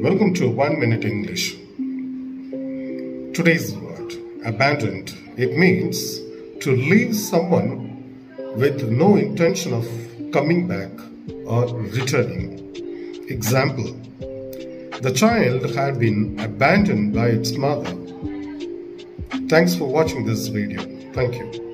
Welcome to One Minute English. Today's word abandoned. It means to leave someone with no intention of coming back or returning. Example The child had been abandoned by its mother. Thanks for watching this video. Thank you.